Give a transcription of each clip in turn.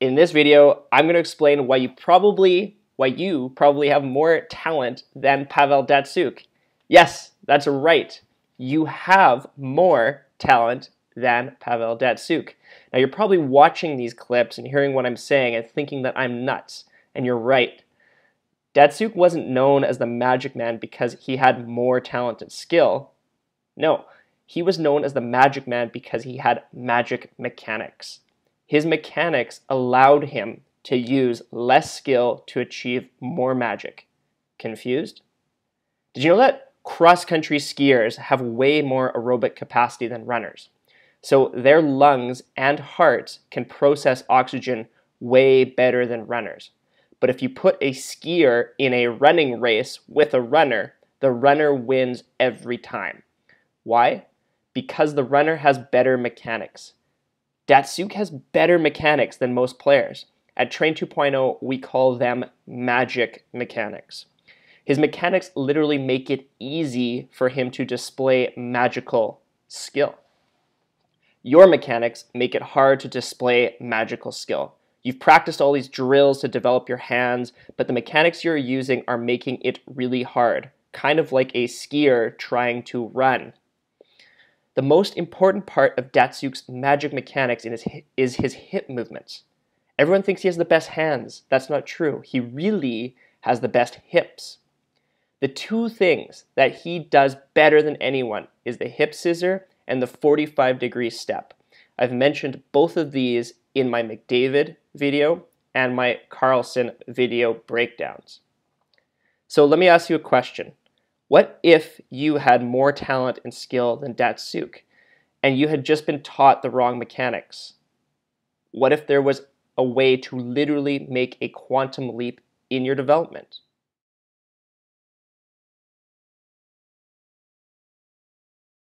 In this video, I'm going to explain why you probably why you probably have more talent than Pavel Datsyuk. Yes, that's right. You have more talent than Pavel Datsyuk. Now you're probably watching these clips and hearing what I'm saying and thinking that I'm nuts, and you're right. Datsyuk wasn't known as the Magic Man because he had more talent and skill. No, he was known as the Magic Man because he had magic mechanics. His mechanics allowed him to use less skill to achieve more magic. Confused? Did you know that cross country skiers have way more aerobic capacity than runners? So their lungs and hearts can process oxygen way better than runners. But if you put a skier in a running race with a runner, the runner wins every time. Why? Because the runner has better mechanics. Datsyuk has better mechanics than most players. At Train 2.0, we call them magic mechanics. His mechanics literally make it easy for him to display magical skill. Your mechanics make it hard to display magical skill. You've practiced all these drills to develop your hands, but the mechanics you're using are making it really hard, kind of like a skier trying to run. The most important part of Datsyuk's magic mechanics is his hip movements. Everyone thinks he has the best hands. That's not true. He really has the best hips. The two things that he does better than anyone is the hip scissor and the 45 degree step. I've mentioned both of these in my McDavid video and my Karlsson video breakdowns. So let me ask you a question. What if you had more talent and skill than Datsyuk and you had just been taught the wrong mechanics? What if there was a way to literally make a quantum leap in your development?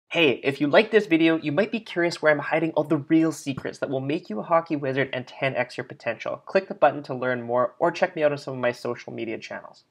Hey, if you like this video, you might be curious where I'm hiding all the real secrets that will make you a hockey wizard and 10x your potential. Click the button to learn more or check me out on some of my social media channels.